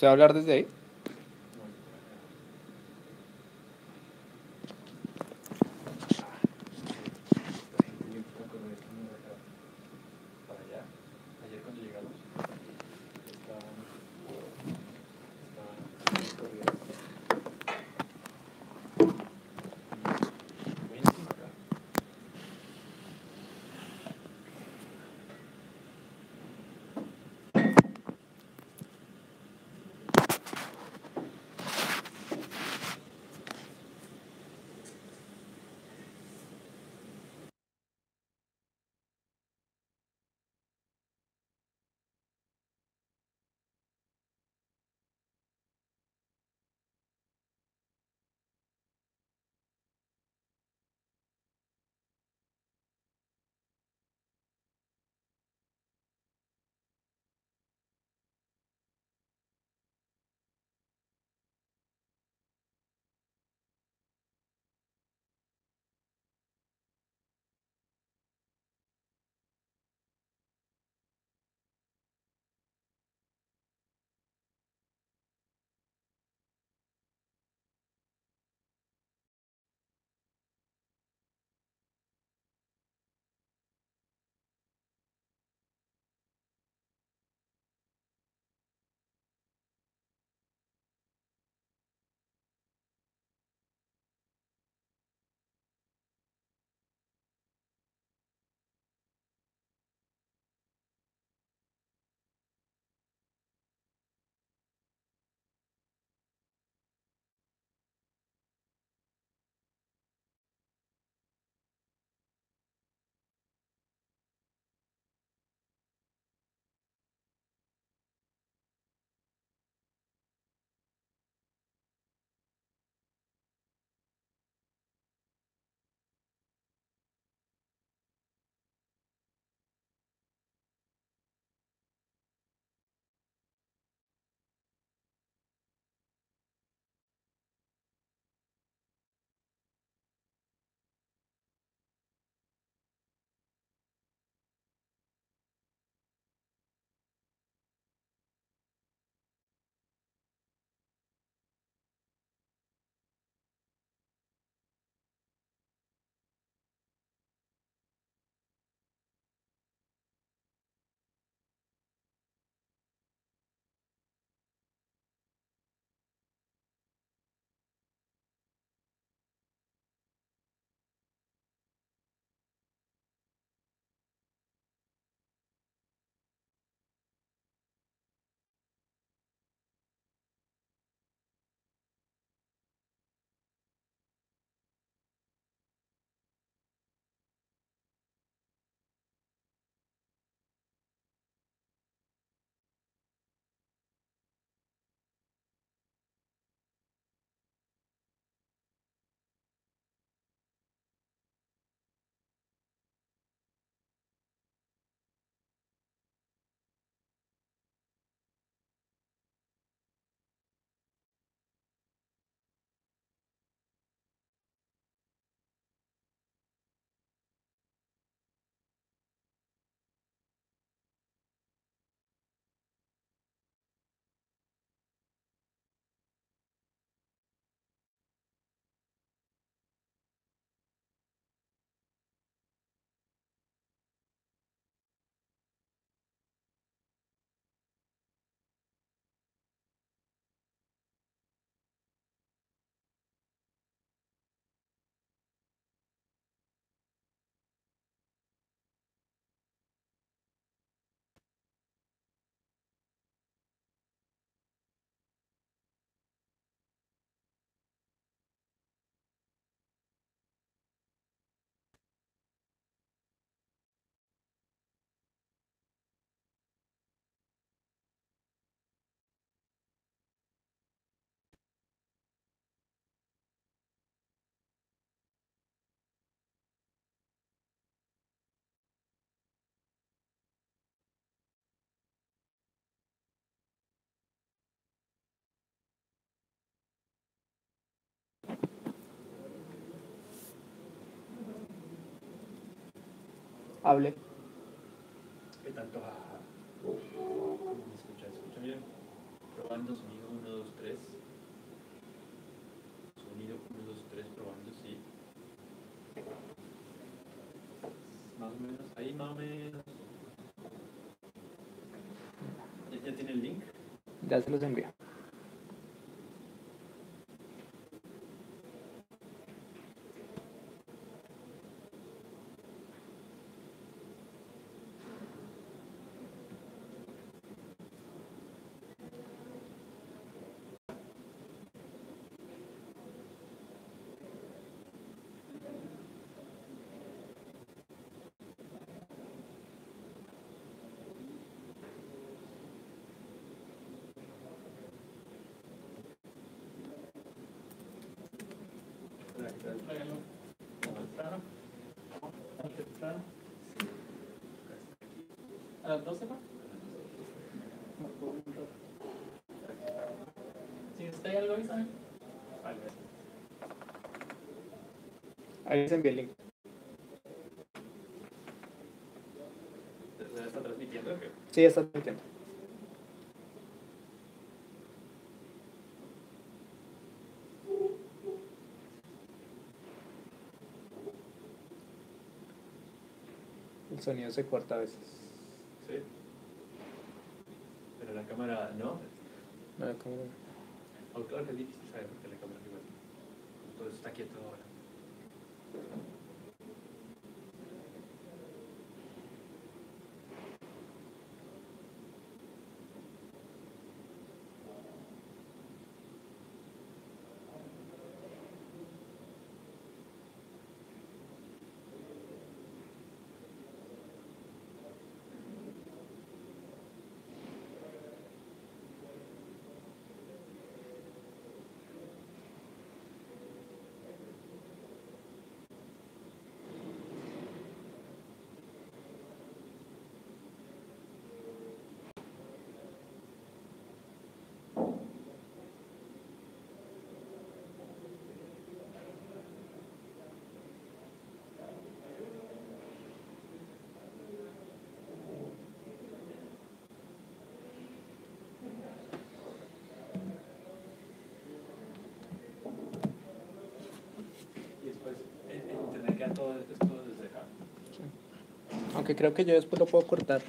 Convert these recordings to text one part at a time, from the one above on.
sea, hablar desde ahí. Hable. ¿Qué tanto? Ah, ¿Me escucha? ¿Escucha bien? Probando sonido 1, 2, 3. Sonido 1, 2, 3, probando, sí. Más o menos, ahí más o menos. ¿Ya, ya tiene el link? Ya se los envío. ¿A las 12 va? Si necesita algo, avísame. Ahí les envié el link. ¿Se está transmitiendo? Sí, está transmitiendo. Sonido se corta a veces. Sí. Pero la cámara no. No, como no. Oh, claro que difícil saber porque la cámara igual. Todo está quieto ahora. Aunque creo que yo después lo puedo cortar.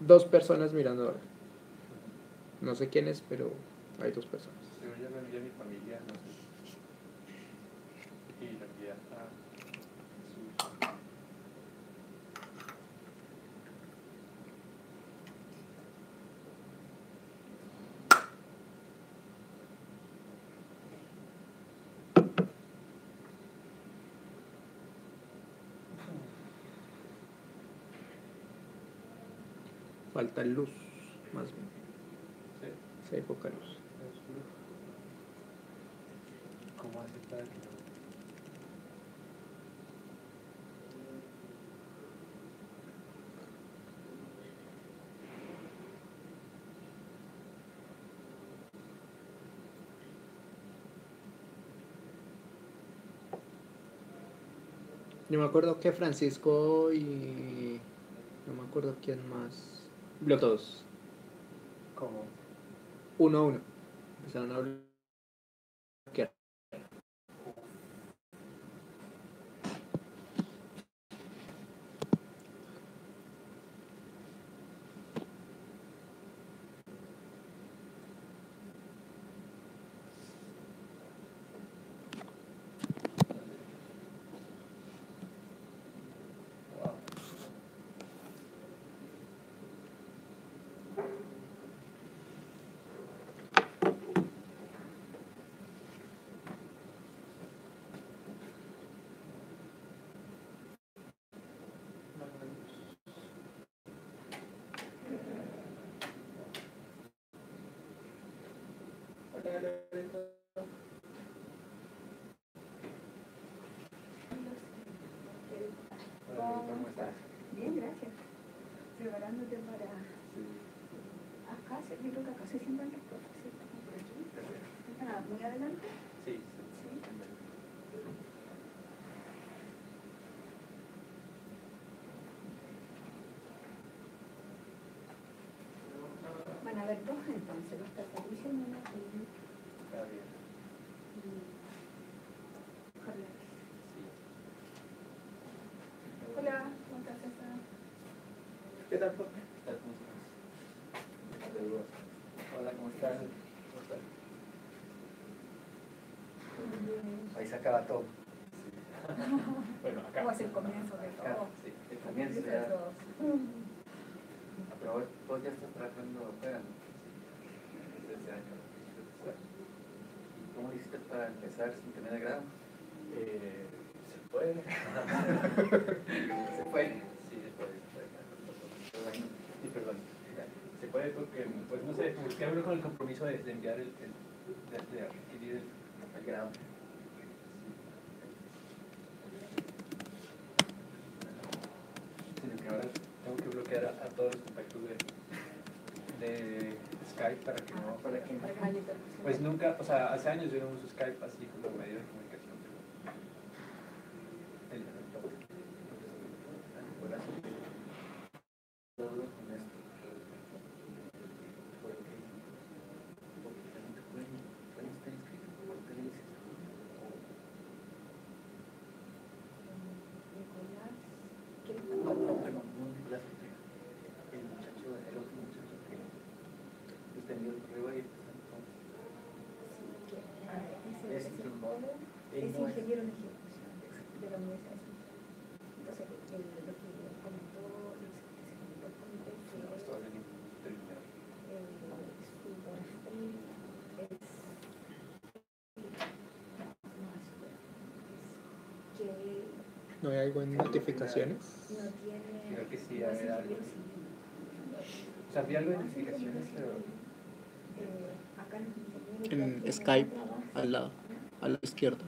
Dos personas mirando ahora. No sé quién es, pero hay dos personas. Según yo lo envié a mi familia, no sé. Y lo envié a falta luz, más bien. Sí. sí hay poca luz. ¿Cómo hace para que no? Yo me acuerdo que Francisco y no me acuerdo quién más los dos. Como. Uno a uno. Empezaron a bloquear. adelante? Sí. sí. Van a haber dos entonces, los catarrillos en una clínica. Está bien. Mm. Hola. Hola, ¿cómo estás? ¿Qué tal, Jorge? Hola, ¿cómo estás? Se acaba todo. Bueno, acá. ¿Cómo es el comienzo de Acá, todo? sí, el comienzo de ya. todos. Ah, Pero vos, ya estás trabajando afuera, ¿no? Sí. Desde años. ¿Y cómo hiciste para empezar sin tener grado? Eh, se puede. ¿Se fue? Sí, se bueno, Sí, perdón. Se puede porque, pues no sé, busqué hablar con el compromiso de, de enviar el, el de, de adquirir el, el grado. Sino que ahora tengo que bloquear a, a todos los contactos de, de Skype para que no, para que. Pues nunca, o sea, hace años yo no uso Skype así como medio de comunicación. El. Todo con esto. Porque, porque también te pueden, pueden estar inscritos. ¿Por qué le dices? Nicolás, ¿qué No, no, pero no Nicolás Ortega. El muchacho, el otro muchacho que usted envió el correo ahí. Es, Es es, un- joven, él es no es- ingeniero en ejecución de la Universidad de Santiago. Entonces, el, lo que comentó, lo que se comentó con él no, fue esto va a venir terminado. eh, su perfil es no es que ¿No hay algo en notificaciones? no tiene Creo que sí, ver, algo. O sea, vi algo de notificaciones, pero En Skype, al lado, al lado izquierdo.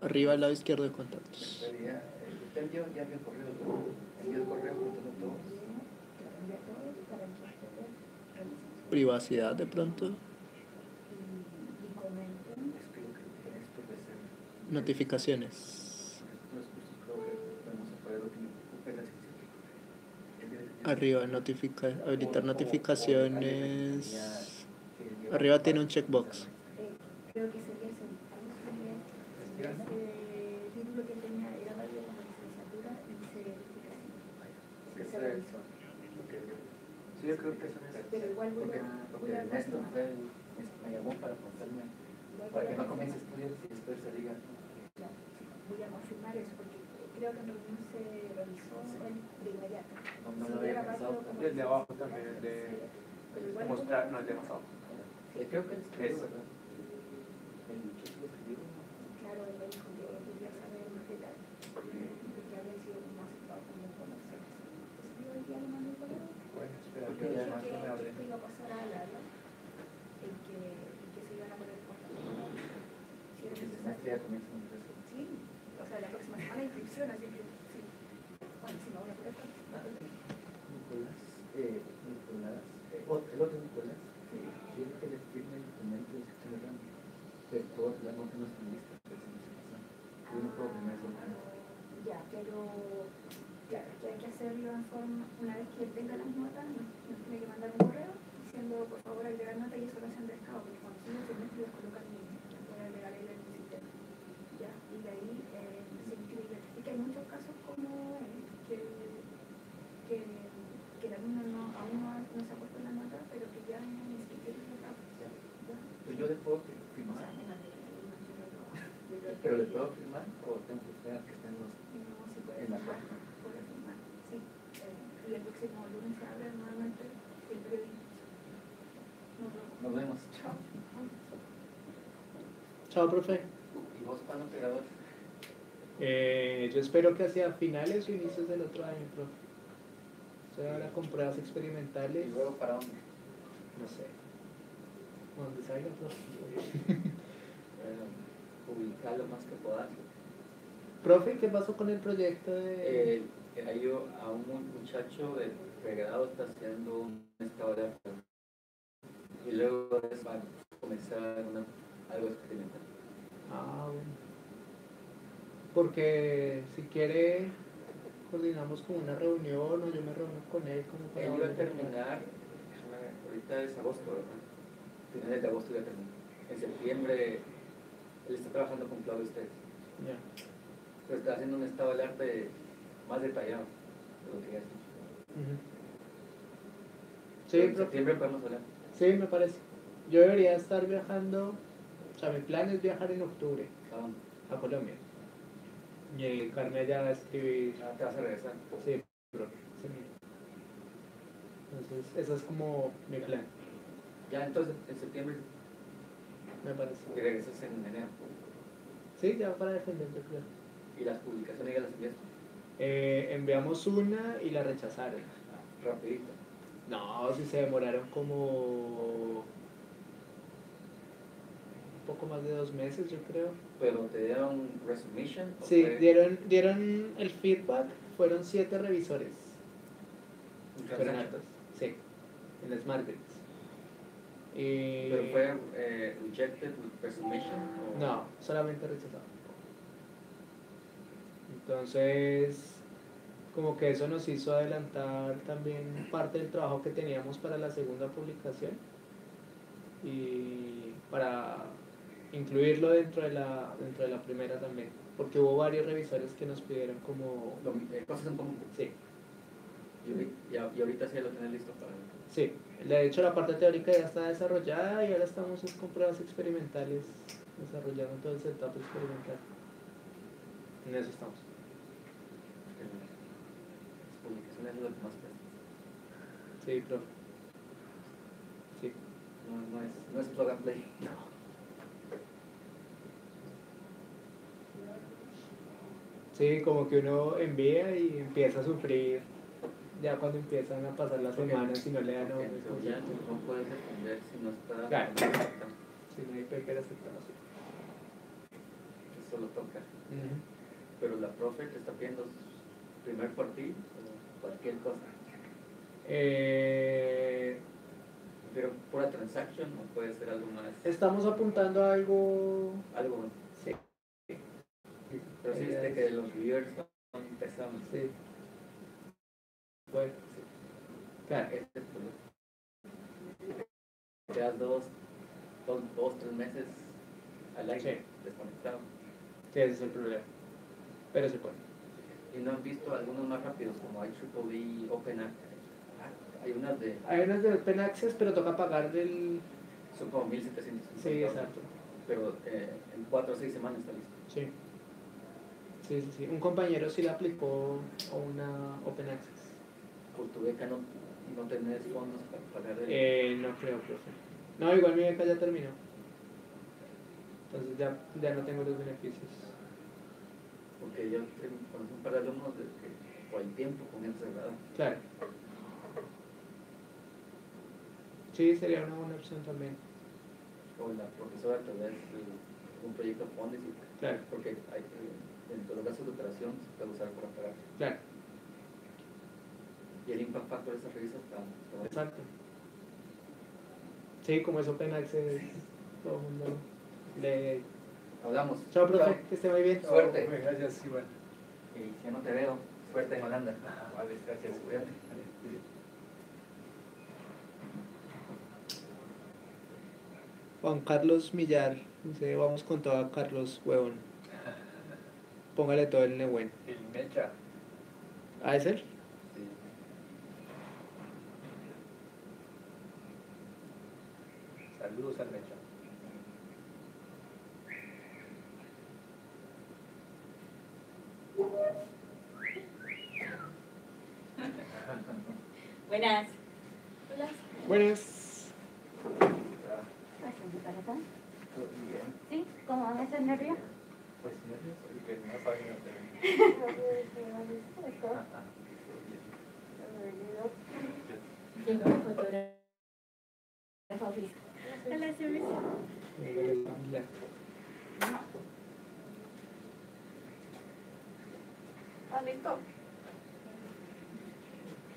Arriba al lado izquierdo de contactos. Eh, Usted envió, ya envió el correo. Envió el correo juntando todos. Claro, envía todo para Arriba, notifica, habilitar notificaciones. Arriba tiene un checkbox. Creo que sería ese título que tenía era válido como licenciatura y se realizó. Sí, yo creo que eso es. Pero igual voy porque, a- porque voy a el- me llamó para contarme, para que no comience estudiar y después se diga. Voy a confirmar eso porque creo que en reunión se realizó el de inmediato. No, no lo había pensado. Y el de abajo también, el de mostrar, no el de abajo. Eh, creo que. El escribió. Claro, me dijo que quería saber más detalles, que había sido más aceptado como conocer. Entonces yo hoy día le mandé un correo, Bueno, espera porque que dije además que, no me hable. que iba a pasar al área, en que, en que se iban a poner en contacto. Si era Porque el semestre necesario. ya comienza un proceso. Sí, o sea, la próxima semana inscripción, así que sí. Bueno, si me voy a poner Nicolás, eh, Nicolás, eh, o- el otro Nicolás, eh, quiere que le firme el documento de sección de ramo. Pero todos ya no tenemos en lista, pero se nos pasa. Yo no puedo firmar ese documento. Ya, que una vez que él tenga las notas, nos, nos tiene que mandar un correo diciendo, por favor, agregar nota y eso lo hacen de estado, porque cuando los semestres los colocan en puede agregar en el sistema. Ya, y de ahí eh, se inscribe. Y que hay muchos casos como él, que, que, que el alumno no, aún no, se ha puesto la nota, pero que ya inscribió el. Pues yo le puedo firmar. en Pero le puedo firmar o tengo que esperar que estén los. No se puede En la firmar, página. puede firmar, sí. Eh, y el próximo lunes se abre nuevamente periódico. Nos vemos. Nos vemos. Chao. Chao, profe. ¿Y vos cuándo te grabas? Eh, yo espero que hacia finales o inicios del otro año, profe. Estoy ahora con pruebas experimentales. ¿Y luego para dónde? No sé. Donde salga, profe. Bueno, publicar lo más que puedas. Profe, ¿qué pasó con el proyecto de...? Eh, hay a un muchacho de pregrado está haciendo un estado de arte. Y luego va a comenzar una- algo experimental. Ah, bueno. Porque si quiere, coordinamos con una reunión o yo me reúno con él como para Él iba a terminar, ahorita es agosto, ¿verdad? Finales de agosto ya termina. En septiembre, él está trabajando con Claudio Ustedes. Ya. Pero está haciendo un estado del arte más detallado de lo que ya. Sí, Sí, en profe. septiembre podemos hablar. Sí, me parece. Yo debería estar viajando, o sea, mi plan es viajar en octubre ¿A dónde? a Colombia. Y dedicarme allá a escribir. Ah, te vas a regresar. Sí, profe. Sí. Entonces, ese es como mi plan, Ya, entonces en septiembre me parece. y regresas en enero. Sí, ya para defender, yo creo. Y las publicaciones ya las envías Eh, enviamos una y la rechazaron. rapidito. No, si se demoraron como un poco más de dos meses, yo creo. Pero te dieron resubmission. Sí, fue dieron, dieron el feedback, fueron siete revisores. Fueron altos, sí, en SmartBits. Y... Pero fue eh, rejected with resubmission. o- No, solamente rechazado. Entonces, como que eso nos hizo adelantar también parte del trabajo que teníamos para la segunda publicación y para incluirlo dentro de la, dentro de la primera también, porque hubo varios revisores que nos pidieron como... Cosas en común. Sí, Y, ahorita- y sí lo tenés listo para. sí, de hecho la parte teórica ya está desarrollada y ahora estamos es con pruebas experimentales, desarrollando todo el setup experimental. En eso estamos. publicaciones es lo más. Sí, profe. Sí. No, no, es, no es plug and play. Sí, como que uno envía y empieza a sufrir ya cuando empiezan a pasar las semanas y no le dan porque nombres. en teoría no puedes defender si no está. Claro. Si no hay paper aceptado. sí. Eso lo toca. Pero la profe te está pidiendo primer cuartil o cualquier cosa. Eh, Pero pura transaction o puede ser algo más. estamos apuntando a algo. Algo. Sí. Pero sí viste que los reviewers son pesados. Sí. Bueno, claro. Este es problema. Te das dos, dos, dos, tres meses al aire Sí. desconectado. Sí, ese es el problema. Pero se puede. Y no han visto algunos más rápidos como IEEE, Open Access. Ah, Hay unas de, Hay unas de Open Access, pero toca pagar del. son como 1750. Sí, exacto. Pero eh, en cuatro o seis semanas está listo. Sí. Sí, sí, sí. Un compañero sí le aplicó a una Open Access. Por tu beca no, no tenés fondos para pagar el... Eh, no creo, profe. No, igual mi beca ya terminó. Entonces ya, ya no tengo los beneficios. Porque yo tengo- conozco un par de alumnos de que por el tiempo con eso ¿verdad? Claro. Sí, sería una buena opción también. O la profesora tal vez eh, un proyecto fondos y Claro, porque hay, eh, dentro de los gastos de operación se puede usar para pagar. claro. Y el impact factor de esa revista está, está Exacto. Sí, como es Open Access, todo el mundo le... Hablamos. Chao, profe, que esté muy bien. Suerte. Gracias, igual. Y si ya no te veo, Suerte en Holanda. Vale, gracias. Cuídate. Juan Carlos Millar, dice, vamos con todo a Carlos Huevón. Póngale todo el Nehuen. El Mecha. ¿Ah, es él? Sí. Saludos al Mecha. Buenas. Hola. Buenas. ¿Sí? ¿Cómo van a ser nervios? Listo.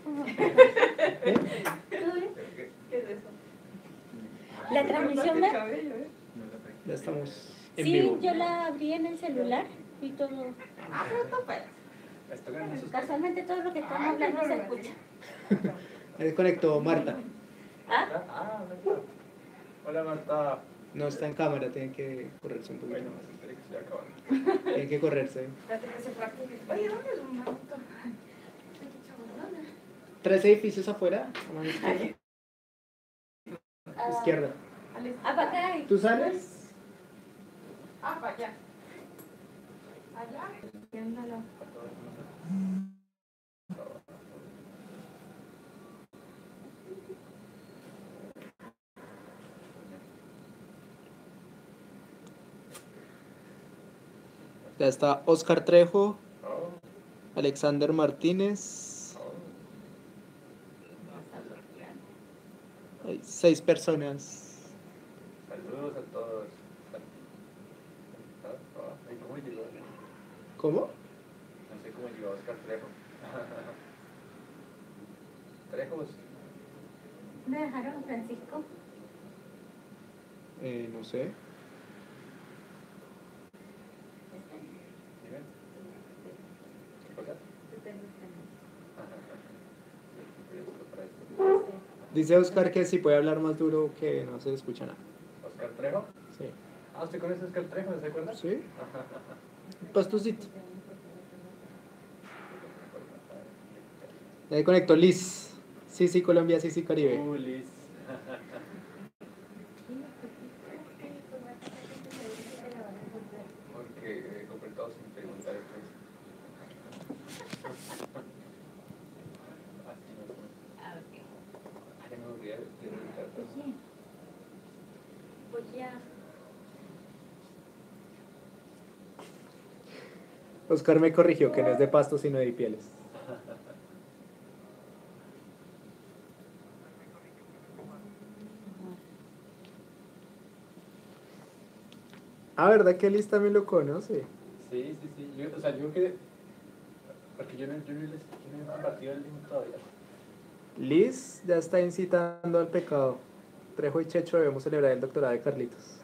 ¿Todo bien? ¿Qué es eso? La transmisión cabello, ¿eh? Ya estamos en Sí, vivo. yo la abrí en el celular y todo. Ah, Casualmente todo lo que estamos hablando se escucha. Ahí conectó Marta. ¿Ah? Ah, Marta. Hola Marta. No está en cámara, tiene que correrse un poquito Bueno, más. espera que correrse. Oye, ¿dónde es un auto? Ay, qué chavalona. Tres edificios afuera. a izquierda. Ah, Izquierda. Ah, ¿Tú sales? Ah, para allá. Allá. Viéndolo. Ya está Oscar Trejo, Alexander Martínez. Seis personas. Dice Oscar que si puede hablar más duro que no se escucha nada. ¿Oscar Trejo? Sí. Ah, ¿usted conoce a Oscar Trejo? ¿Se acuerda? ¿Sí? Pastosito. Ahí conectó Liz. Sí, sí, Colombia, sí, sí, Caribe. Uh, Liz. Porque eh, compré todo sin preguntar el precio. Así no fue. Ah, ok. Ay, me olvidé de preguntar todo. Oye, voy a... Oscar me corrigió que no es de pasto, sino de pieles. Ah, ¿verdad que Liz también lo conoce? Sí, sí, sí. Yo, o sea, yo que. Porque yo no, yo no, les, yo no he compartido el link todavía. Liz ya está incitando al pecado. Trejo y Checho debemos celebrar el doctorado de Carlitos.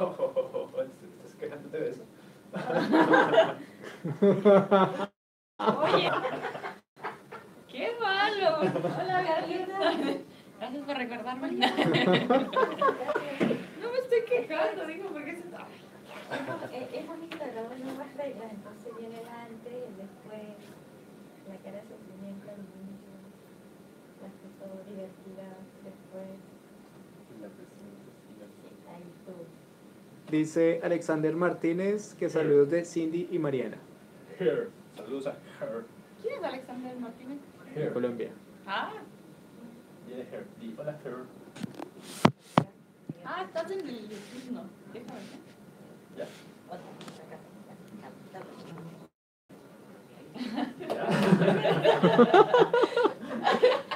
¿Estás quejándote de eso? Oye, qué malo. Hola, Carlita. Gracias por recordarme. No me estoy quejando, digo, porque se está. Es, bonito, luego nuevas reglas, entonces viene el antes y después la cara de sufrimiento la foto divertida después, La presidencia, sí, ahí todo. Dice Alexander Martínez que saludos de Cindy y Mariana. Her. Saludos a Her. ¿Quién es Alexander Martínez? de Her. Colombia. Ah, Her. Di hola Her. ah, estás en el YouTube, no. Déjame ver. Ya. Acá. Ya.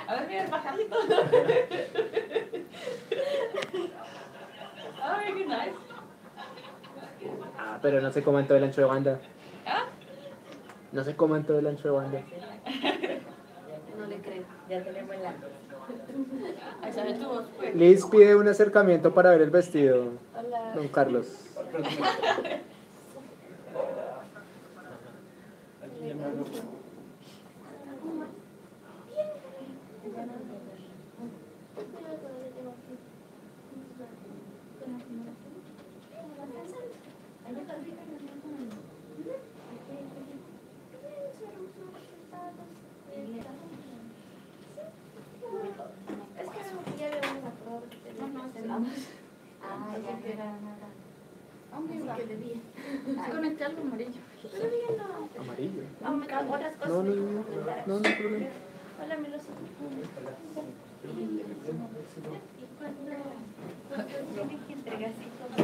A ver, Ay, qué nice. Ah, pero no se coman todo el ancho de banda. ¿Ah? No se coman todo el ancho de banda. No le creo. Ya tenemos tu voz, pues. Liz pide un acercamiento para ver el vestido, Hola. don Carlos. Ah, ya. No. amarillo. No, no, no. Tienes que entregar así como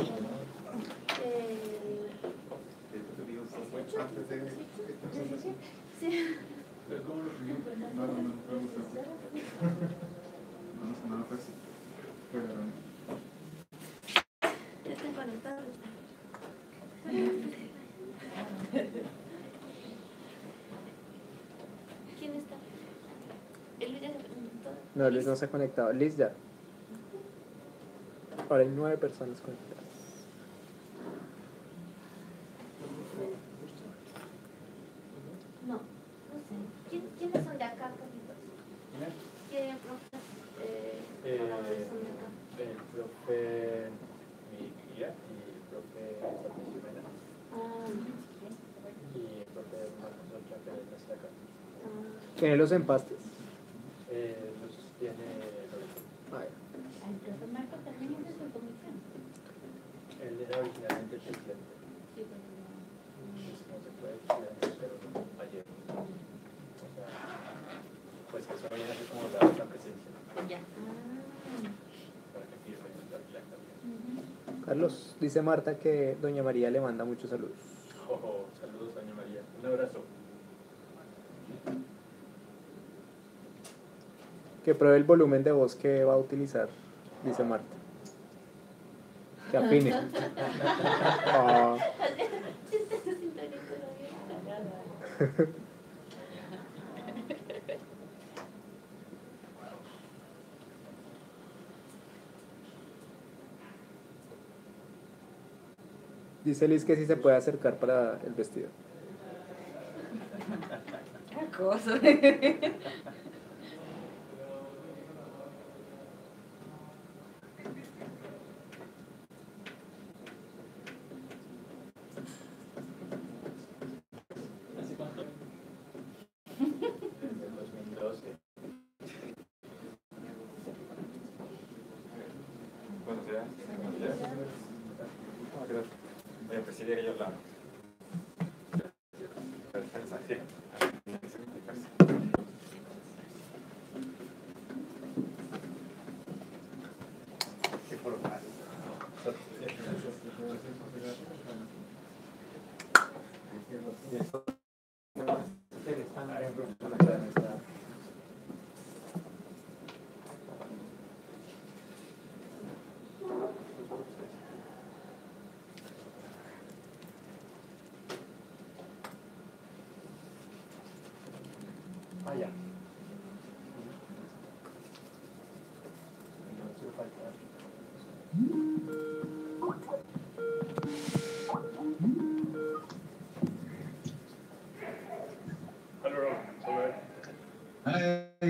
No, no, no. Están conectados. ¿Quién está? El Luis ya se presentó. No, Liz no se ha conectado. Liz ya. Ahora hay nueve personas conectadas. No, no sé. ¿Quién, ¿Quiénes son de acá, Carlitos? ¿Qué profes eh, Eh, son de acá? El profe, y el profe Patricio Mena, Ah, y el profe Marcos que está acá. ah. ¿Tiene los empastes? Eh, los tiene El profe Marco también es de su comisión. Él era originalmente presidente. Sí, pero no. Entonces, no se puede estudiar, pero ayer. O sea, pues que solo viene a ser como la, la presencia, Ya. para que firme el acta también. Carlos, dice Marta que doña María le manda muchos saludos. Saludos, doña María. Un abrazo. Que pruebe el volumen de voz que va a utilizar, dice Marta. Que afine. Ah, dice Liz que sí se puede acercar para el vestido. Acoso.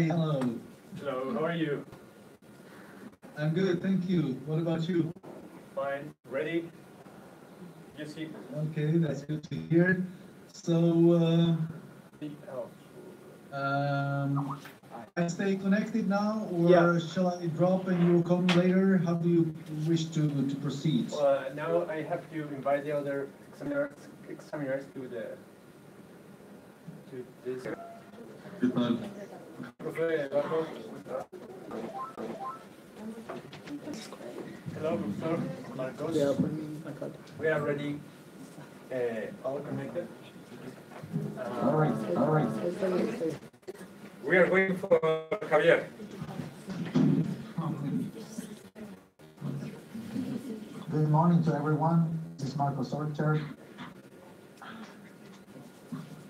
Hi, hello. Hello, how are you? I'm good, thank you. What about you? Fine, ready? You see, Okay, that's good to hear. So, uh, um, I stay connected now, Yeah. or shall I drop and you will come later? How do you wish to, to proceed? well, now I have to invite the other examiners, examiners to the, to this. ¿Qué tal? Hello, Professor Marcos. We are ready. Uh, all connected. Uh, all right, all right. We are waiting for Javier. Good morning to everyone. This is Marcos Orchard.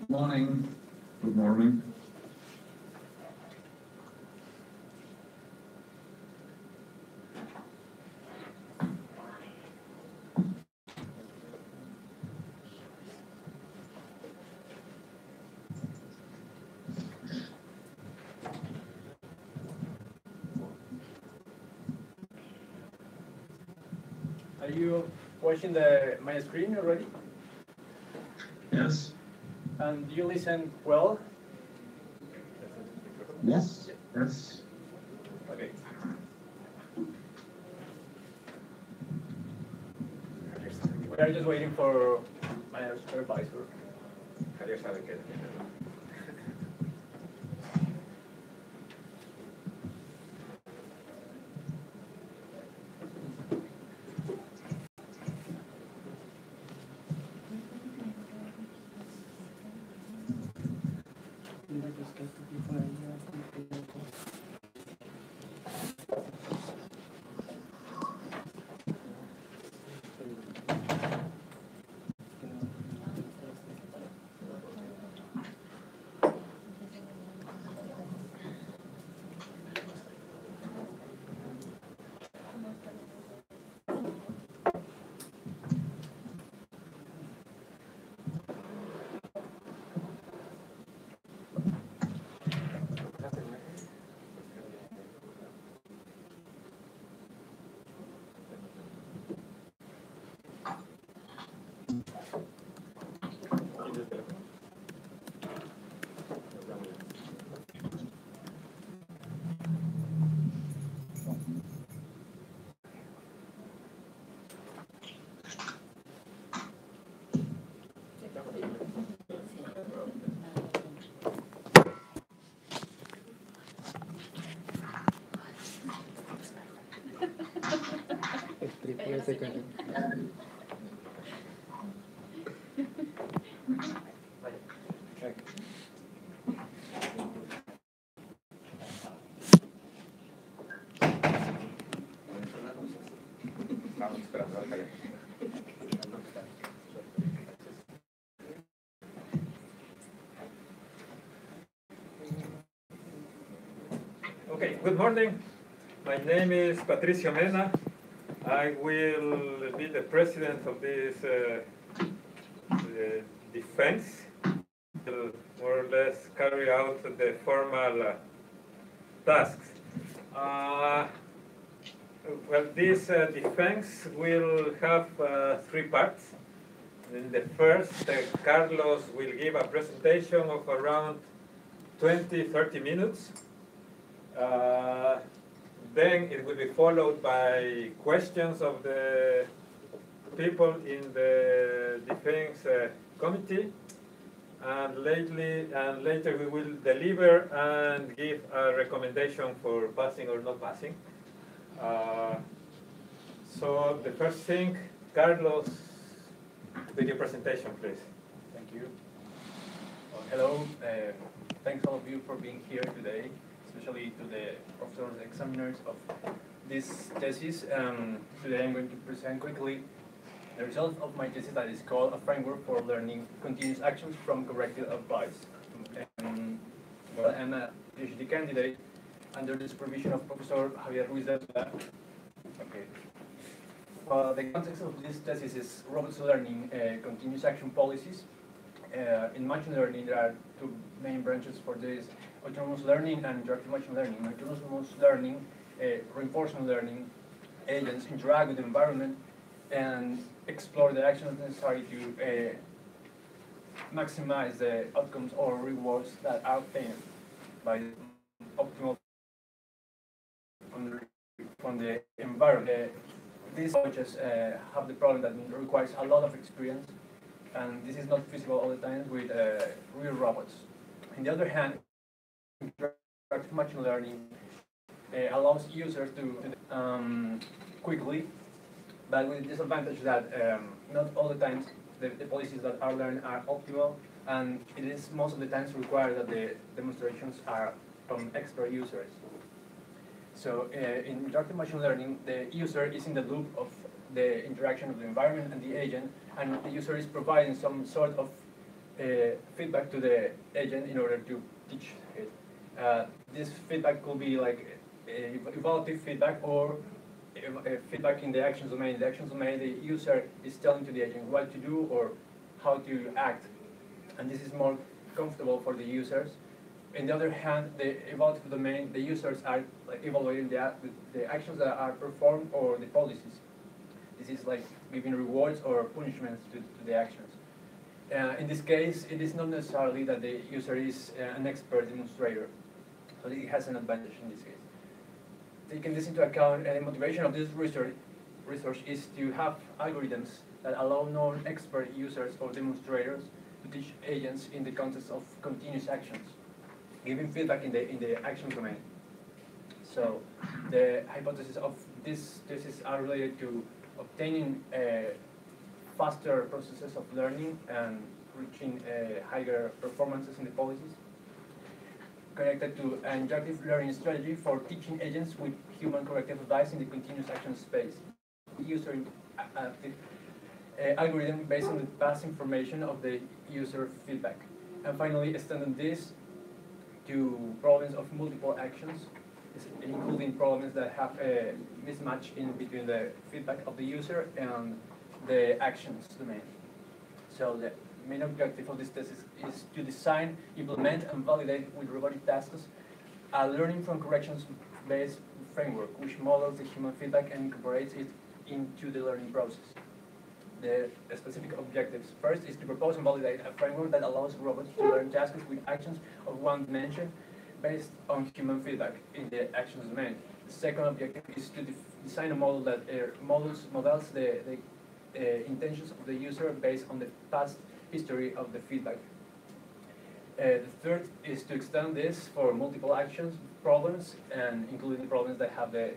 Morning. Good morning. Watching the my screen already? Yes. And do you listen well? Yes. Yes. Okay. We are just waiting for my supervisor. Okay, good morning. My name is Patricio Mena. I will be the president of this uh, uh, defense. Will more or less carry out the formal uh, tasks. Uh, well, this uh, defense will have uh, three parts. In the first, Carlos will give a presentation of around 20, 30 minutes. Uh, then it will be followed by questions of the people in the defense uh, committee. And lately, and later we will deliver and give a recommendation for passing or not passing. Uh, so the first thing, Carlos, with your presentation, please. Thank you. Well, hello. Uh, thanks all of you for being here today, especially to the professors, examiners of this thesis. Um, today I'm going to present quickly the result of my thesis that is called A Framework for Learning Continuous Actions from Corrective Advice. Um, well, I'm a PhD candidate under the supervision of Professor Javier Ruiz de la Okay. Well, the context of this thesis is robots learning uh, continuous action policies. Uh, in machine learning, there are two main branches for this, autonomous learning and interactive machine learning. In autonomous learning, uh, reinforcement learning, agents interact with the environment and explore the actions necessary to uh, maximize the outcomes or rewards that are obtained by optimal from the, environment. Uh, these approaches uh, have the problem that requires a lot of experience, and this is not feasible all the time with uh, real robots. On the other hand, machine learning uh, allows users to um, quickly, but with the disadvantage that um, not all the times the, the policies that are learned are optimal, and it is most of the times required that the demonstrations are from expert users. So uh, in interactive machine learning, the user is in the loop of the interaction of the environment and the agent, and the user is providing some sort of uh, feedback to the agent in order to teach it. Uh, this feedback could be like evaluative feedback or uh, feedback in the actions domain. The actions domain, the user is telling to the agent what to do or how to act, and this is more comfortable for the users. On the other hand, the evaluative domain, the users are evaluating the, the actions that are performed or the policies. This is like giving rewards or punishments to, to the actions. Uh, in this case, it is not necessarily that the user is uh, an expert demonstrator, so it has an advantage in this case. Taking this into account, uh, the motivation of this research, research is to have algorithms that allow non-expert users or demonstrators to teach agents in the context of continuous actions, giving feedback in the, in the action domain. So the hypothesis of this thesis are related to obtaining uh, faster processes of learning and reaching uh, higher performances in the policies. Connected to an interactive learning strategy for teaching agents with human corrective advice in the continuous action space. User uh, uh, uh, algorithm based on the past information of the user feedback. And finally, extending this to problems of multiple actions, including problems that have a mismatch in between the feedback of the user and the actions domain. So the main objective of this test is, is to design, implement, and validate with robotic tasks a learning from corrections-based framework which models the human feedback and incorporates it into the learning process. The specific objectives. First is to propose and validate a framework that allows robots to learn tasks with actions of one dimension based on human feedback in the actions domain. The second objective is to design a model that uh, models models the, the uh, intentions of the user based on the past history of the feedback. Uh, the third is to extend this for multiple actions problems and including problems that have the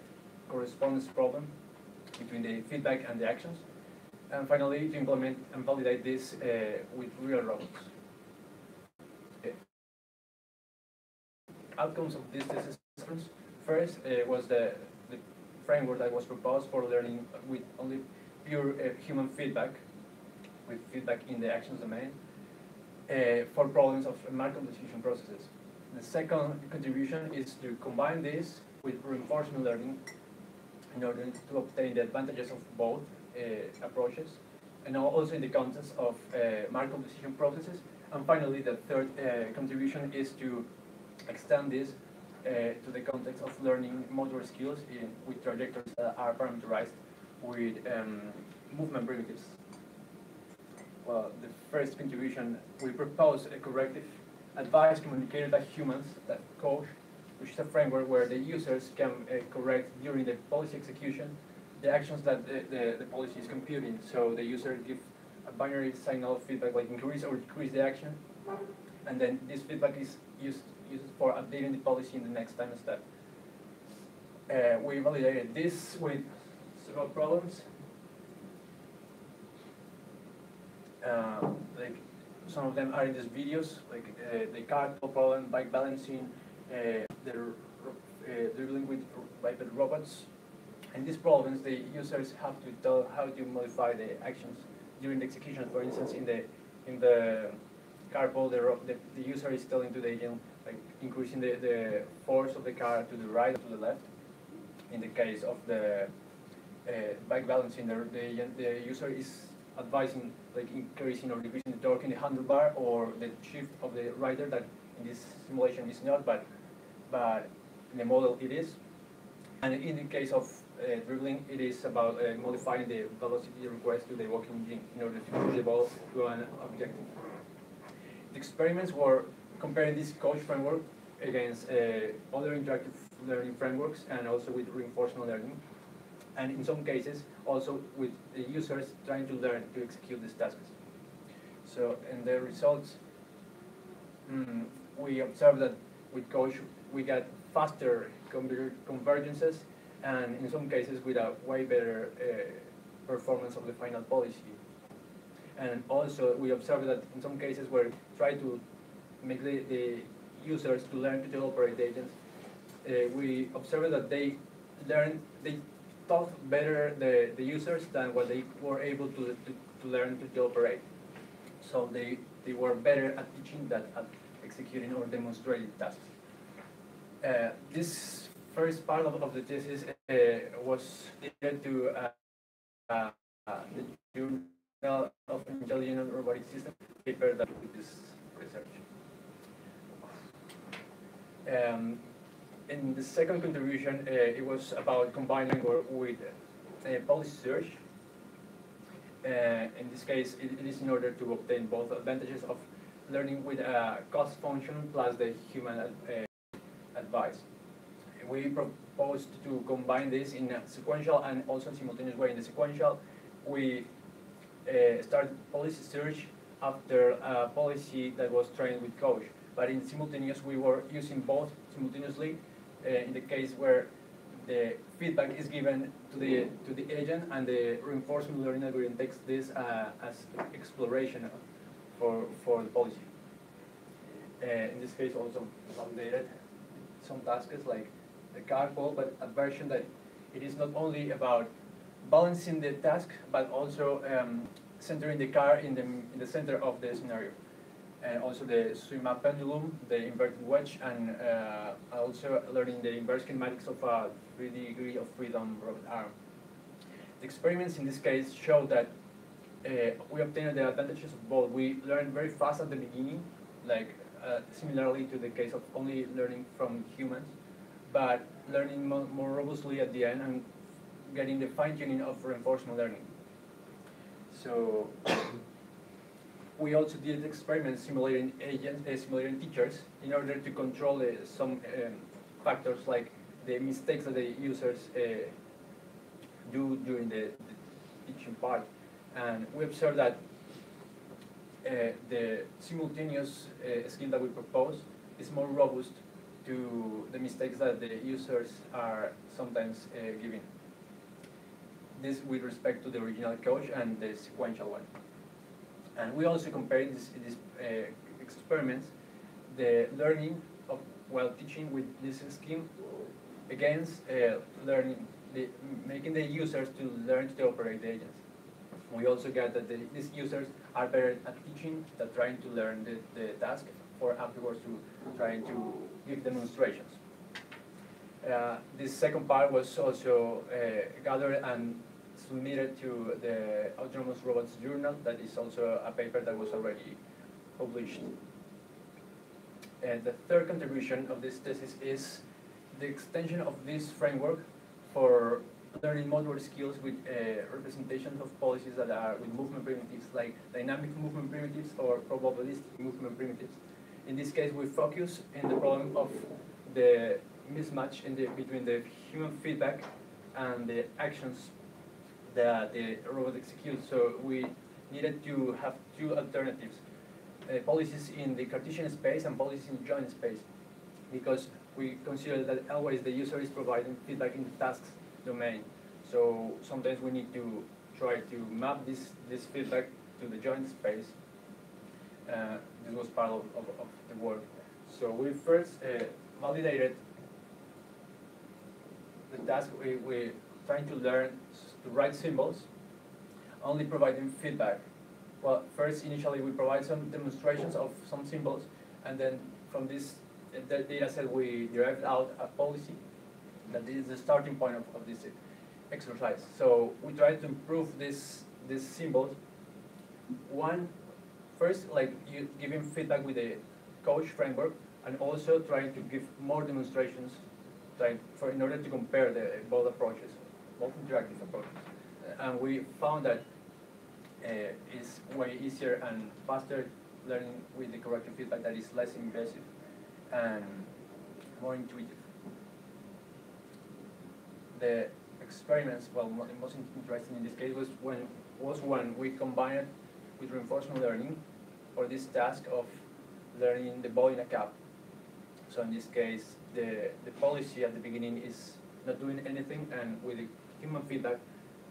correspondence problem between the feedback and the actions. And finally, to implement and validate this uh, with real robots. Uh, Outcomes of this test. First uh, was the, the framework that was proposed for learning with only pure uh, human feedback, with feedback in the actions domain, uh, for problems of Markov decision processes. The second contribution is to combine this with reinforcement learning in order to obtain the advantages of both uh, approaches, and also in the context of uh, Markov decision processes. And finally, the third uh, contribution is to extend this uh, to the context of learning motor skills in, with trajectories that are parameterized with um, movement primitives. Well, the first contribution, we propose a corrective advice communicated by humans, that coach, which is a framework where the users can uh, correct during the policy execution the actions that the, the, the policy is computing. So the user gives a binary signal feedback like increase or decrease the action, and then this feedback is used, used for updating the policy in the next time step. Uh, we validated this with several problems. Uh, like some of them are in these videos, like uh, the car problem, bike balancing, uh, the ro- uh, dribbling with biped robots. And these problems, the users have to tell how to modify the actions during the execution. For instance, in the in the cart-pole, the, the, the user is telling to the agent, like increasing the, the force of the car to the right or to the left. In the case of the uh, bike balancing, the, the, the user is advising like increasing or decreasing the torque in the handlebar or the shift of the rider that in this simulation is not, but but in the model it is. And in the case of uh, dribbling, it is about uh, modifying the velocity request to the walking engine in order to push the ball to an objective. The experiments were comparing this coach framework against uh, other interactive learning frameworks and also with reinforcement learning. And in some cases, also with the users trying to learn to execute these tasks. So, in the results, mm, we observed that with coach, we got faster conver- convergences and in some cases with a way better uh, performance of the final policy. And also we observed that in some cases where try to make the, the users to learn to operate agents, uh, we observed that they learn, they taught better the, the users than what they were able to, to, to learn to, to operate. So they, they were better at teaching than at executing or demonstrating tasks. Uh, this first part of, of the thesis uh, was related to uh, uh, the Journal of Intelligent Robotic Systems paper that did this research. Um, in the second contribution, uh, it was about combining work with uh, policy search. Uh, in this case, it, it is in order to obtain both advantages of learning with a cost function plus the human advice. We proposed to combine this in a sequential and also simultaneous way. In the sequential, we uh, started policy search after a policy that was trained with coach. But in simultaneous, we were using both simultaneously in the case where the feedback is given to the to the agent and the reinforcement learning algorithm takes this uh, as exploration for for the policy. Uh, in this case, also validated some tasks like the cart-pole, but a version that it is not only about balancing the task, but also um, centering the car in the in the center of the scenario and also the swing-up pendulum, the inverted wedge, and uh, also learning the inverse kinematics of a 3D degree of freedom robot arm. The experiments in this case show that uh, we obtained the advantages of both. We learned very fast at the beginning, like uh, similarly to the case of only learning from humans, but learning mo more robustly at the end and getting the fine-tuning of reinforcement learning. So we also did experiments simulating agents, uh, simulating teachers in order to control uh, some um, factors like the mistakes that the users uh, do during the, the, teaching part. And we observed that uh, the simultaneous uh, scheme that we propose is more robust to the mistakes that the users are sometimes giving. This with respect to the original coach and the sequential one. And we also compared this, these uh, experiments, the learning of while teaching with this scheme against uh, learning, the, making the users to learn to operate the agents. We also get that the, these users are better at teaching than trying to learn the, the task or afterwards to trying to give demonstrations. Uh, this second part was also uh, gathered and submitted to the Autonomous Robots Journal. That is also a paper that was already published. And the third contribution of this thesis is the extension of this framework for learning motor skills with uh, representations of policies that are with movement primitives, like dynamic movement primitives or probabilistic movement primitives. In this case, we focus in the problem of the mismatch in the, between the human feedback and the actions that the robot executes. So we needed to have two alternatives, uh, policies in the Cartesian space and policies in joint space, because we consider that always the user is providing feedback in the tasks domain. So sometimes we need to try to map this, this feedback to the joint space. Uh, this was part of, of, of, the work. So we first uh, validated the task we, we trying to learn to write symbols, only providing feedback. Well, first, initially, we provide some demonstrations of some symbols, and then from this eh, the data set, we derived out a policy that is the starting point of, of this exercise. So we try to improve this these symbols. One, first, like you giving feedback with the coach framework, and also trying to give more demonstrations, trying for in order to compare the both approaches both interactive approaches. And we found that uh, it's way easier and faster learning with the corrective feedback that is less invasive and more intuitive. The experiments, well, the most interesting in this case was when was when we combined with reinforcement learning for this task of learning the ball in a cap. So in this case, the, the policy at the beginning is not doing anything, and with the human feedback,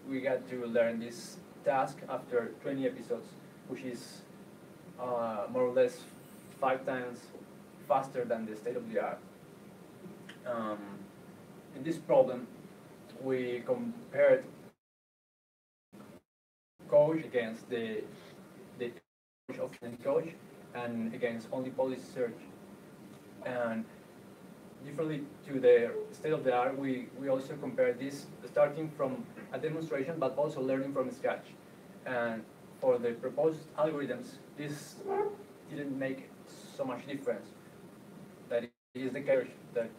we got to learn this task after 20 episodes, which is uh, more or less five times faster than the state of the art. Um, in this problem, we compared coach against the the coach of the coach and against only policy search. And differently to the state of the art, we, we also compare this starting from a demonstration, but also learning from scratch. And for the proposed algorithms, this didn't make so much difference. That is the case that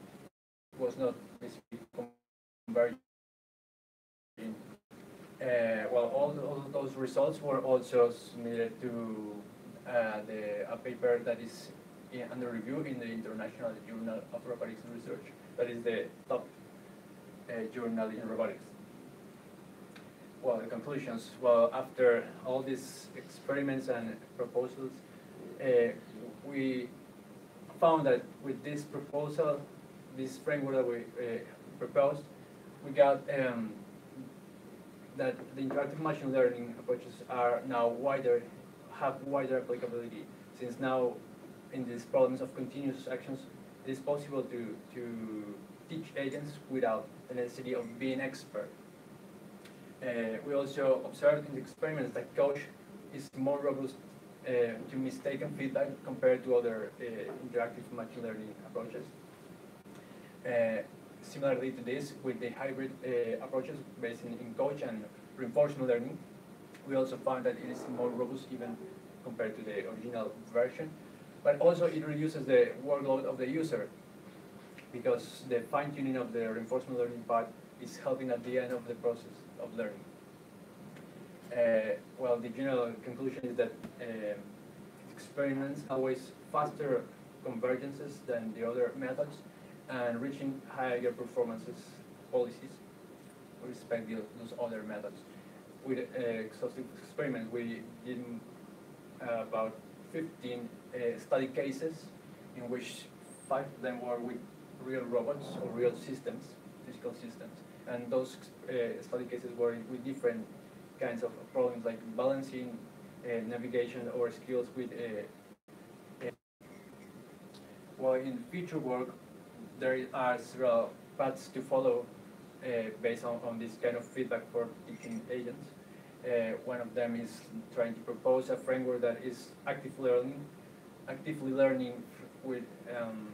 was not basically. Uh, well, all, all those results were also submitted to uh, the, a paper that is in, under review in the International Journal of Robotics Research. That is the top uh, journal in robotics. Well, the conclusions. Well, after all these experiments and proposals, uh, we found that with this proposal, this framework that we uh, proposed, we got um, that the interactive machine learning approaches are now wider, have wider applicability, since now in these problems of continuous actions, it is possible to, to teach agents without the necessity of being expert. Uh, we also observed in the experiments that coach is more robust uh, to mistaken feedback compared to other uh, interactive machine learning approaches. Uh, similarly to this, with the hybrid uh, approaches based in, in coach and reinforcement learning, we also found that it is more robust even compared to the original version. But also it reduces the workload of the user because the fine-tuning of the reinforcement learning part is helping at the end of the process of learning. Uh, well, the general conclusion is that um, experiments always faster convergences than the other methods and reaching higher performances policies with respect to those other methods. With uh, exhaustive experiments, we did uh, about 15 uh, study cases in which five of them were with real robots or real systems, physical systems. And those uh, study cases were with different kinds of problems like balancing, uh, navigation, or skills with. Uh, well, in future work, there are several paths to follow uh, based on, on this kind of feedback for teaching agents. Uh, one of them is trying to propose a framework that is active learning, actively learning with um,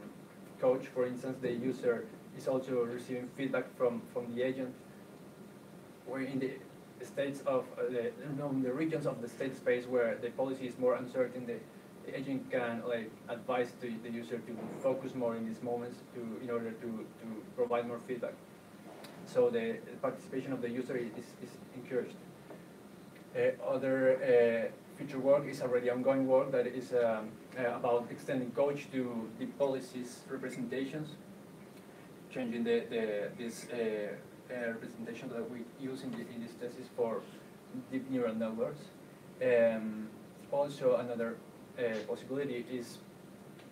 coach, for instance, the user is also receiving feedback from, from the agent. Where in the states of uh, the, no, the regions of the state space where the policy is more uncertain, the, the agent can like advise the, the user to focus more in these moments to in order to, to provide more feedback. So the participation of the user is, is encouraged. Uh, other uh, future work is already ongoing work that is um, uh, about extending coach to the policies representations, changing the, the this representation that we use in, the, in this thesis for deep neural networks. Um, also, another possibility is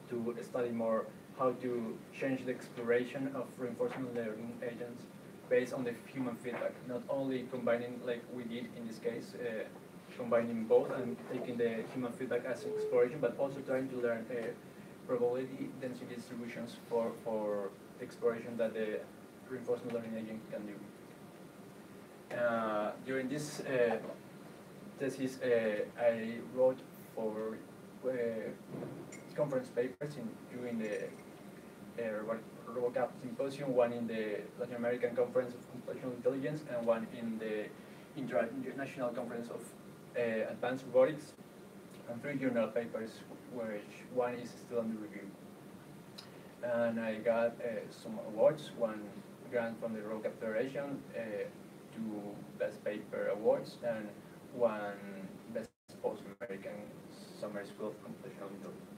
to study more how to change the exploration of reinforcement learning agents based on the human feedback, not only combining like we did in this case, uh, combining both and taking the human feedback as exploration, but also trying to learn uh, probability density distributions for, for exploration that the reinforcement learning agent can do. Uh, during this uh, thesis, uh, I wrote for uh, conference papers in, during the RoboCup Symposium, one in the Latin American Conference of Computational Intelligence, and one in the International Conference of uh, Advanced Robotics, and three journal papers, which one is still under review. And I got uh, some awards, one grant from the RoboCup Federation, uh, two Best Paper Awards, and one Best Post-American Summer School of Computational Intelligence.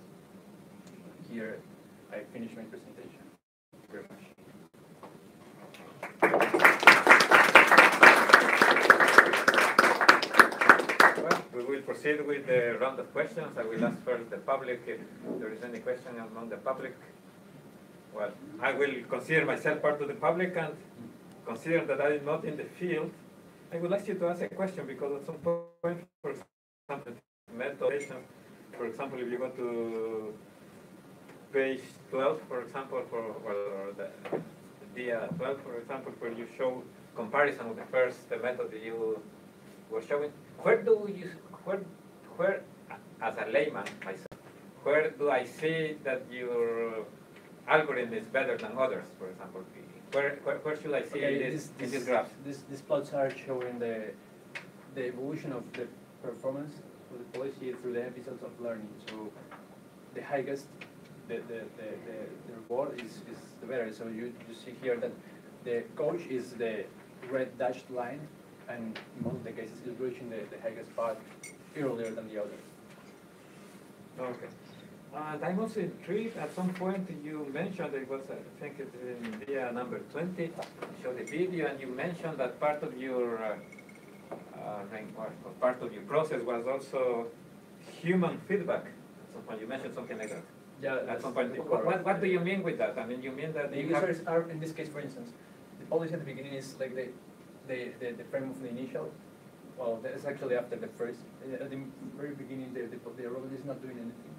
Here, I finish my presentation. Very much. Well, we will proceed with the round of questions. I will ask first the public if there is any question among the public. Well, I will consider myself part of the public and consider that I am not in the field. I would like you to ask a question because at some point, for example, methodation, for example, if you go to page 12, for example, for or the dia uh, 12, for example, where you show comparison of the first method that you were showing, where do you, where, where, as a layman myself, where do I see that your algorithm is better than others, for example? Where, where, where should I see Okay, this, this, in this graph? This, these plots are showing the, the evolution of the performance of the policy through the episodes of learning. So the highest, the, the, the, the, the reward is, is the better. So you, you see here that the coach is the red dashed line, and in most of the cases is reaching the, the highest part earlier than the others. Okay. I'm also intrigued, at some point you mentioned, it was, I think it's in year number 20, you showed a video and you mentioned that part of your, uh, uh, part of your process was also human feedback. At some point, you mentioned something like that. Yeah, At some point, what, what- what do you mean with that? I mean, you mean that The users are, in this case, for instance, the policy at the beginning is like the, the, the, the frame of the initial. Well, that's actually after the first, uh, at the very beginning, the, the, the robot is not doing anything.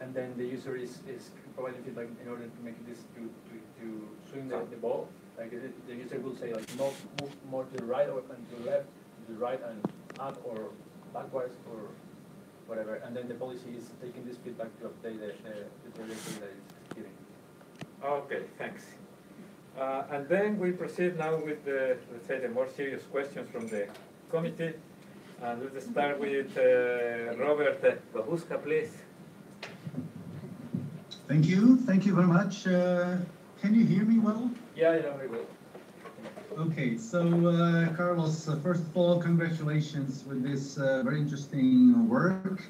And then the user is, is providing feedback in order to make this, to, to, to swing the, the ball. Like, it- the user will say like, move, move more to the right or, and to the left, to the right and up or backwards or whatever. And then the policy is taking this feedback to update the, the, the trajectory that it's giving. okay, thanks. Uh, and then we proceed now with the, let's say, the more serious questions from the committee. And let's start with uh, Robert Babuska, please. Thank you, thank you very much. Uh, Can you hear me well? Yeah, yeah, very well. Okay, so uh, Carlos, uh, first of all, congratulations with this uh, very interesting work.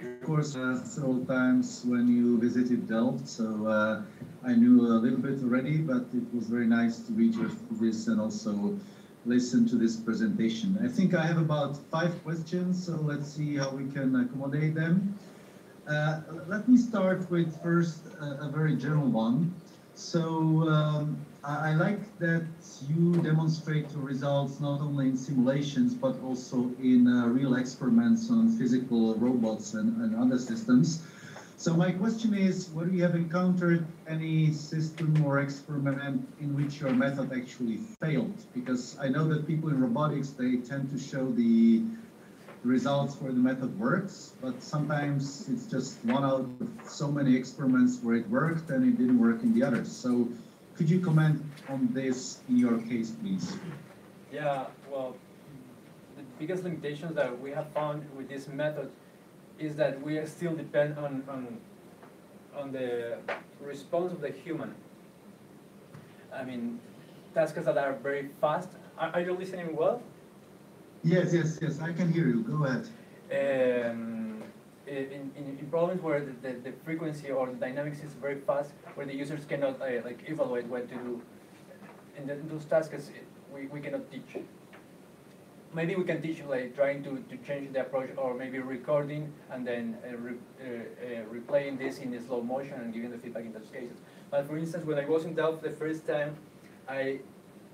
Of course, uh, several times when you visited Delft, so uh, I knew a little bit already, but it was very nice to read your this and also listen to this presentation. I think I have about five questions, so let's see how we can accommodate them. Uh, let me start with first a, a very general one. So um, I, like that you demonstrate your results not only in simulations but also in uh, real experiments on physical robots and, and other systems. So my question is, whether you have encountered any system or experiment in which your method actually failed? Because I know that people in robotics, they tend to show the results where the method works, but sometimes it's just one out of so many experiments where it worked and it didn't work in the others. So could you comment on this in your case, please? Yeah, well, the biggest limitations that we have found with this method is that we still depend on, on, on the response of the human. I mean, tasks that are very fast. Are, are you listening well? Yes, yes, yes, I can hear you. Go ahead. um, in, in, in problems where the, the, the frequency or the dynamics is very fast, where the users cannot uh, like evaluate what to do. And then those tasks uh, we, we cannot teach. Maybe we can teach like trying to, to change the approach or maybe recording and then uh, re, uh, uh, replaying this in slow motion and giving the feedback in those cases. But for instance, when I was in Delft the first time, I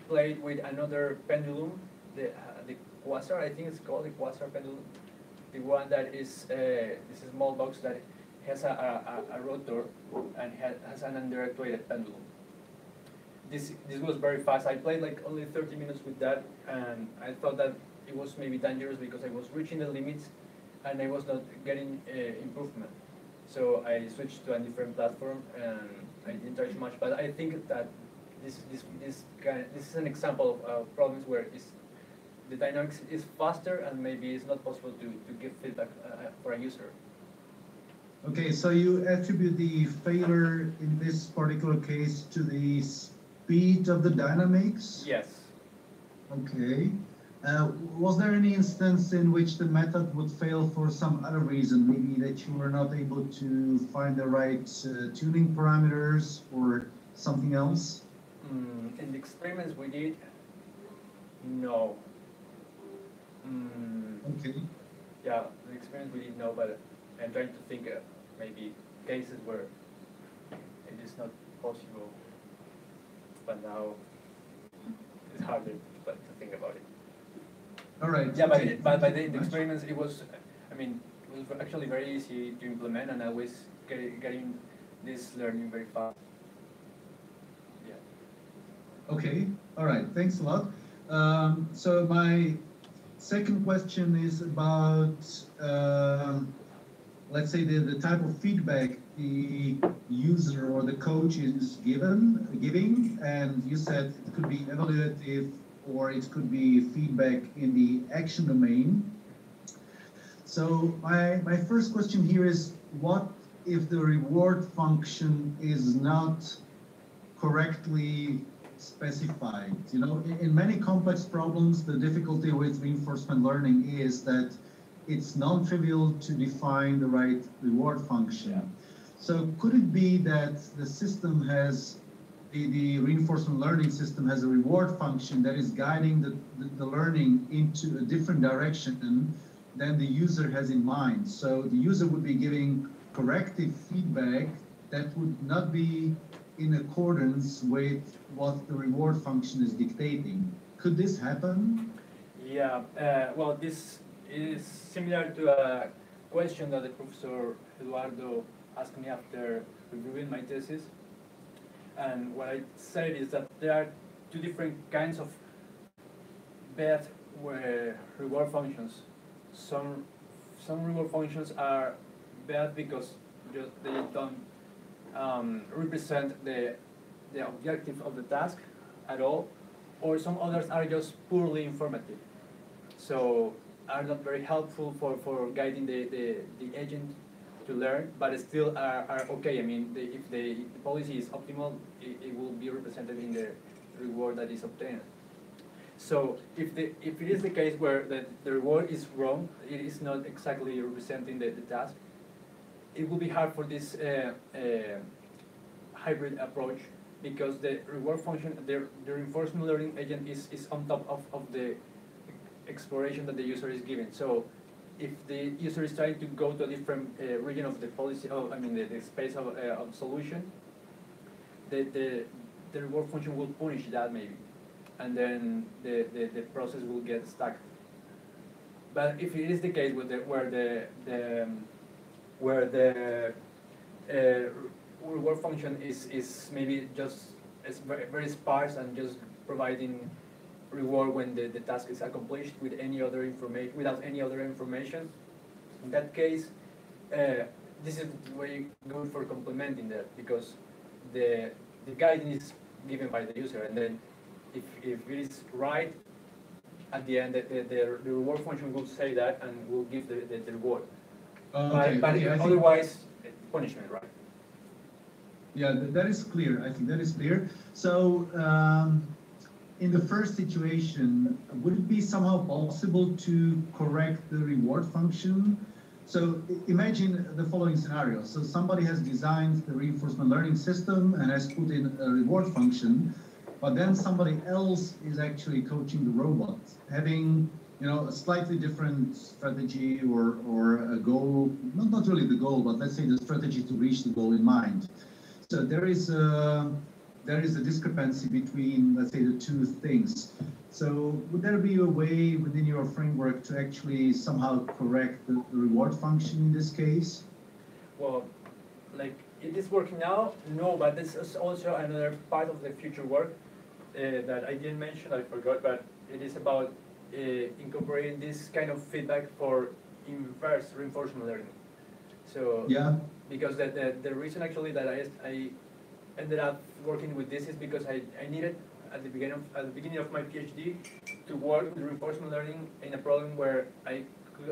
played with another pendulum, the, uh, the Quanser, I think it's called the Quanser pendulum. The one that is, uh, this small box that has a, a, a rotor and has, an underactuated pendulum. This, this was very fast. I played like only 30 minutes with that and I thought that it was maybe dangerous because I was reaching the limits and I was not getting uh, improvement. So I switched to a different platform and I didn't touch much, but I think that this, this, this, kind this is an example of uh, problems where it's, the dynamics is faster and maybe it's not possible to, to give feedback uh, for a user. Okay, so you attribute the failure in this particular case to the speed of the dynamics? Yes. Okay. Uh, was there any instance in which the method would fail for some other reason? Maybe that you were not able to find the right uh, tuning parameters or something else? Mm, in the experiments we did, no. Mm, Okay. yeah, the experience we didn't know, but I'm trying to think uh, maybe cases where it is not possible, but now it's harder but to think about it. All right. Yeah, but, it- but by the, the you very much. experiments, it was, I mean, it was actually very easy to implement and I was getting, getting this learning very fast. Yeah. Okay, all right, thanks a lot. Um, so my second question is about, um, let's say the, the type of feedback the user or the coach is given, giving, and you said it could be evaluative or it could be feedback in the action domain. So my, my first question here is what if the reward function is not correctly specified? You know, in, many complex problems, the difficulty with reinforcement learning is that it's non-trivial to define the right reward function. Yeah. So could it be that the system has, the, the reinforcement learning system has a reward function that is guiding the, the, the learning into a different direction than the user has in mind? So the user would be giving corrective feedback that would not be in accordance with what the reward function is dictating. Could this happen? Yeah, uh, well, this is similar to a question that the Professor Eduardo asked me after reviewing my thesis. And what I said is that there are two different kinds of bad reward functions. Some some reward functions are bad because just they don't um, represent the the objective of the task at all, or some others are just poorly informative. So are not very helpful for, for guiding the, the, the agent to learn, but still are, are okay. I mean, the, if, the, if the policy is optimal, it, it will be represented in the reward that is obtained. So if, the, if it is the case where the, the reward is wrong, it is not exactly representing the, the task, it will be hard for this uh, uh, hybrid approach because the reward function, the, the reinforcement learning agent is, is on top of, of the exploration that the user is given. So if the user is trying to go to a different uh, region of the policy, oh, I mean the, the space of, uh, of solution, the, the, the reward function will punish that maybe. And then the, the, the process will get stuck. But if it is the case with the, where the, the um, where the uh, reward function is, is maybe just is very, very sparse and just providing reward when the, the task is accomplished with any other information without any other information. In that case, uh, this is very good for complementing that because the the guidance is given by the user, and then if, if it is right, at the end the, the, the reward function will say that and will give the, the, the reward. Okay, but but okay, think- otherwise, punishment, right? Yeah, th- that is clear. I think that is clear. So, um, in the first situation, would it be somehow possible to correct the reward function? So imagine the following scenario. So somebody has designed the reinforcement learning system and has put in a reward function, but then somebody else is actually coaching the robot, having you know a slightly different strategy or or a goal, not not really the goal, but let's say the strategy to reach the goal in mind. So there is a there is a discrepancy between, let's say, the two things. So would there be a way within your framework to actually somehow correct the, the reward function in this case? Well, like it is working now, no, but this is also another part of the future work uh, that I didn't mention, I forgot, but it is about uh, incorporating this kind of feedback for inverse reinforcement learning. So, Yeah. because the, the, the reason actually that I, I ended up working with this is because I, I needed at the beginning of, at the beginning of my PhD to work with reinforcement learning in a problem where I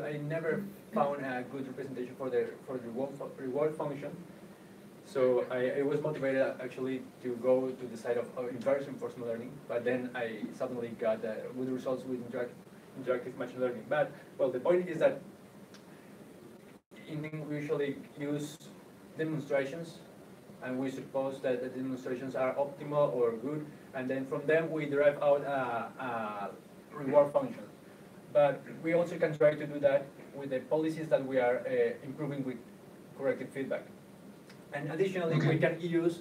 I never found a good representation for the for the reward, reward function. So I, I was motivated actually to go to the side of, of inverse reinforcement learning, but then I suddenly got uh, good results with interact, interactive machine learning. But well, the point is that we usually use demonstrations and we suppose that the demonstrations are optimal or good, and then from them we derive out a, a reward function. But we also can try to do that with the policies that we are uh, improving with corrective feedback. And additionally, we can use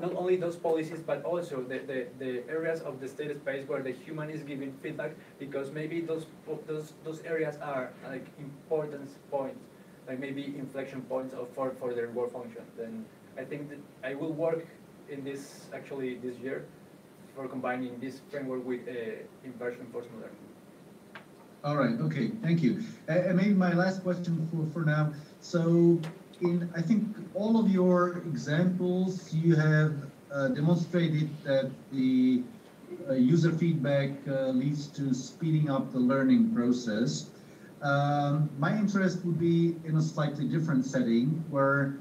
not only those policies, but also the, the, the areas of the state space where the human is giving feedback, because maybe those, those, those areas are like importance points, like maybe inflection points of, for, for the reward function. Then I think that I will work in this actually this year for combining this framework with uh, inverse reinforcement learning. All right, okay, thank you. Uh, and maybe my last question for, for now. So in, I think all of your examples, you have uh, demonstrated that the uh, user feedback uh, leads to speeding up the learning process. Um, my interest would be in a slightly different setting where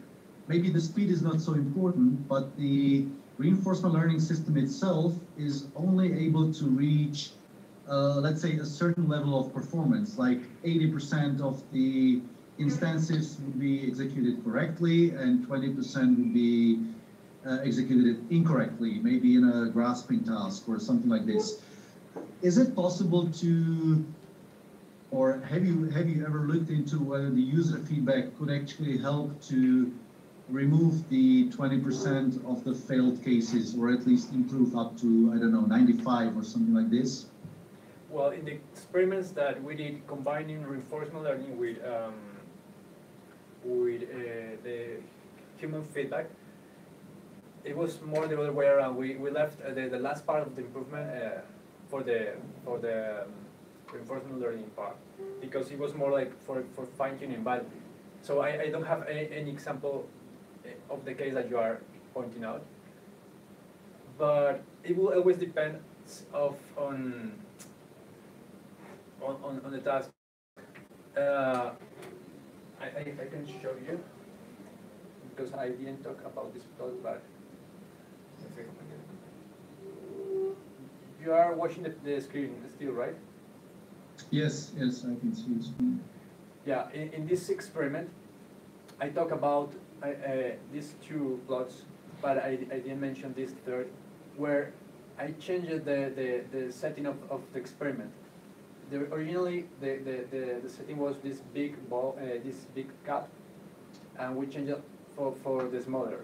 maybe the speed is not so important, but the reinforcement learning system itself is only able to reach, uh, let's say, a certain level of performance, like 80% of the instances would be executed correctly and 20% would be uh, executed incorrectly, maybe in a grasping task or something like this. Is it possible to, or have you have you ever looked into whether the user feedback could actually help to remove the 20% of the failed cases, or at least improve up to I don't know 95 or something like this? Well, in the experiments that we did combining reinforcement learning with um, with uh, the human feedback, it was more the other way around. We, we left uh, the, the last part of the improvement uh, for the for the um, reinforcement learning part because it was more like for, for fine tuning. But so I, I don't have any, any example of the case that you are pointing out. But it will always depend of on on, on, on the task. Uh, I, I, I can show you because I didn't talk about this talk, but you are watching the, the screen still, right? Yes, yes, I can see it. Yeah, in, in this experiment, I talk about uh, uh, these two plots, but I, I didn't mention this third, where I changed the, the, the setting of, of the experiment. The, originally, the, the, the, the setting was this big ball, uh, this big cup, and we changed it for, for the smaller.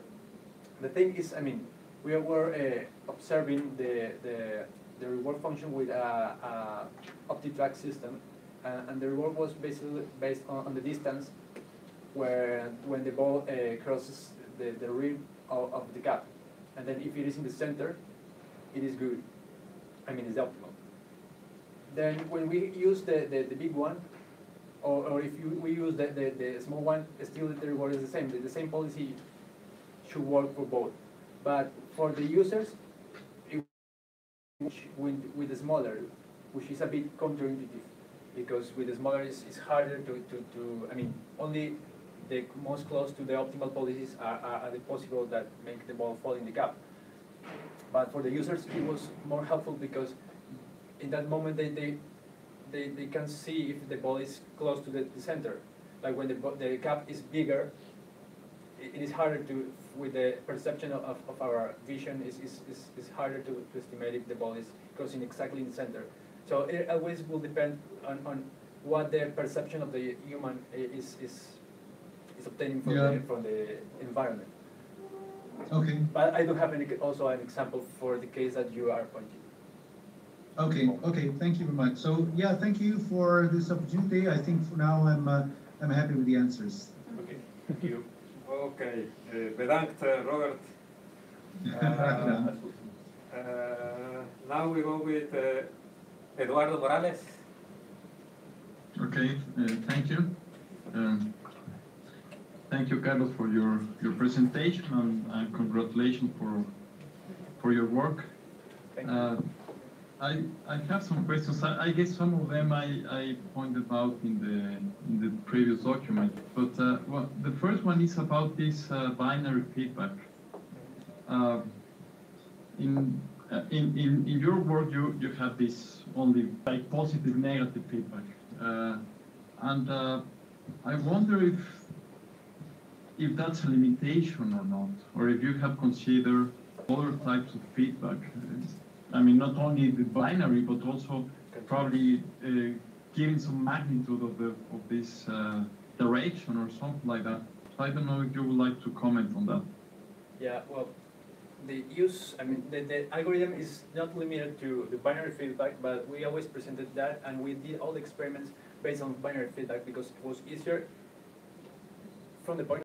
The thing is, I mean, we were uh, observing the, the, the reward function with a, a OptiTrack system, and, and the reward was basically based on, on the distance where when the ball uh, crosses the, the rim of, of the cup. And then if it is in the center, it is good. I mean, it's optimal. Then when we use the, the, the big one, or, or if you, we use the, the, the small one, still the reward is the same. The, the same policy should work for both. But for the users, it, with, with the smaller, which is a bit counterintuitive, because with the smaller it's, it's harder to, to, to, I mean, only the most close to the optimal policies are, are, are the possible that make the ball fall in the cup. But for the users, it was more helpful because in that moment they, they, they, they can see if the ball is close to the, the center. Like when the, the cup is bigger, it, it is harder to, with the perception of, of our vision, is, is, is, is harder to, to estimate if the ball is crossing exactly in the center. So it always will depend on, on what the perception of the human eh, is, is, is obtaining from, Yeah. the, from the environment. Okay, But I do have an, also an example for the case that you are pointing. Okay, okay, thank you very much. So, yeah, thank you for this opportunity. I think for now I'm, uh, I'm happy with the answers. Okay, thank you. Okay, uh, bedankt uh, Robert. Uh, uh, now we go with uh, Eduardo Morales. Okay, uh, thank you. Um, Thank you, Carlos, for your, your presentation and and congratulations for, for your work. Thank you. I, I have some questions. I, I guess some of them I, I pointed out in the, in the previous document. But uh, well, the first one is about this uh, binary feedback. Uh, in, uh, in, in, in your work, you, you have this only like positive, negative feedback. Uh, and uh, I wonder if if that's a limitation or not, or if you have considered other types of feedback. I mean, not only the binary, but also probably uh, giving some magnitude of the of this uh, direction or something like that. So I don't know if you would like to comment on that. Yeah, well, the use, I mean, the, the algorithm is not limited to the binary feedback, but we always presented that, and we did all the experiments based on binary feedback because it was easier from the point